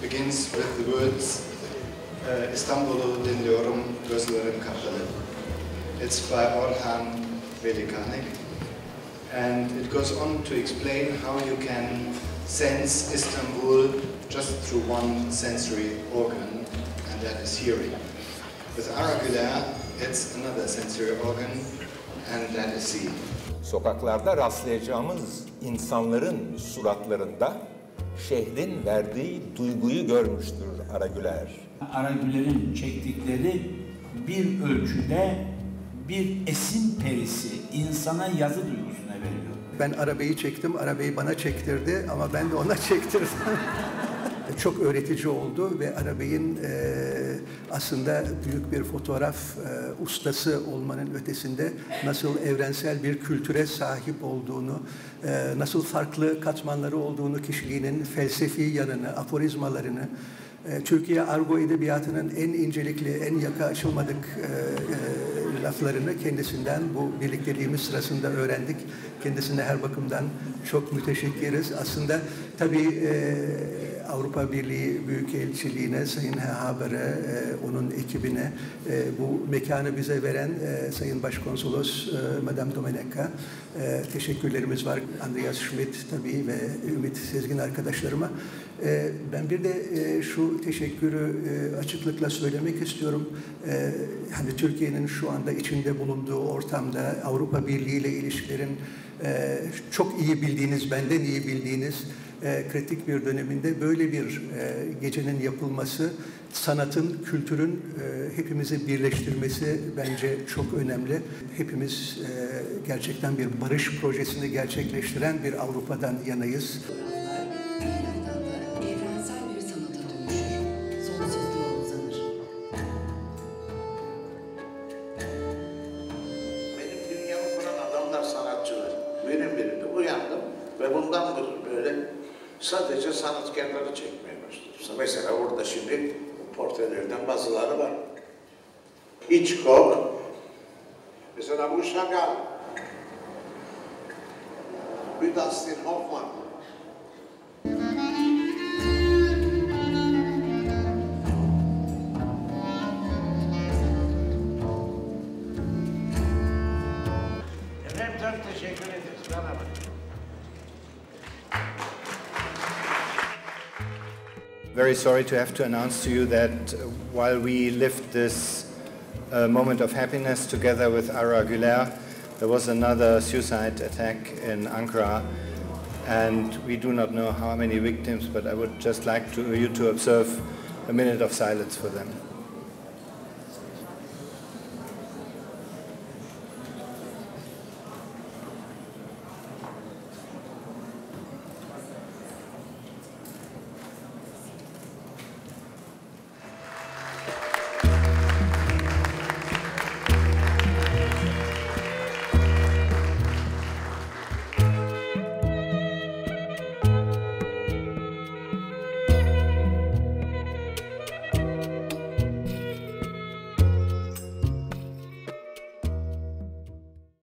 begins with the words uh, İstanbul'u dinliyorum gözlerim kapalı. It's by Orhan Velikanik and it goes on to explain how you can sense Istanbul just through one sensory organ and that is hearing. With Araguler it's another sensory organ and that is seeing. Sokaklarda rastlayacağımız insanların suratlarında şehrin verdiği duyguyu görmüştür Aragüler. Aragüler'in çektikleri bir ölçüde bir esin perisi insana yazı duygusuna veriyor. Ben arabayı çektim, arabayı bana çektirdi ama ben de ona çektirdim. Çok öğretici oldu ve arabayın e, aslında büyük bir fotoğraf e, ustası olmanın ötesinde nasıl evrensel bir kültüre sahip olduğunu, e, nasıl farklı katmanları olduğunu, kişiliğinin felsefi yanını, aforizmalarını, Türkiye argo edebiyatının en incelikli, en yaka açılmadık e, e, laflarını kendisinden bu birlikteliğimiz sırasında öğrendik. Kendisine her bakımdan çok müteşekkiriz. Aslında tabii e, Avrupa Birliği Büyükelçiliğine, Sayın Haber'e, e, onun ekibine, e, bu mekanı bize veren e, Sayın Başkonsolos e, Madame Domenec'a e, teşekkürlerimiz var. Andreas Schmidt tabii ve Ümit Sezgin arkadaşlarıma. E, ben bir de e, şu teşekkürü e, açıklıkla söylemek istiyorum. E, hani Türkiye'nin şu anda içinde bulunduğu ortamda Avrupa Birliği ile ilişkilerin e, çok iyi bildiğiniz, benden iyi bildiğiniz e, kritik bir döneminde böyle bir e, gecenin yapılması, sanatın, kültürün e, hepimizi birleştirmesi bence çok önemli. Hepimiz e, gerçekten bir barış projesini gerçekleştiren bir Avrupa'dan yanayız. evrensel bir sanata dönüşür. Sonsuzluğa uzanır. Benim dünyamı kuran adamlar sanatçılar. Benim birinde uyandım ve bundan böyle sadece sanatkarları çekmeye başladım. Mesela orada şimdi portrelerden bazıları var. Hitchcock, mesela bu Chagall, bir Dustin Hoffman. Efendim çok teşekkür ederiz. Bana Very sorry to have to announce to you that uh, while we lived this uh, moment of happiness together with Ara Güler, there was another suicide attack in Ankara, and we do not know how many victims, but I would just like to, you to observe a minute of silence for them.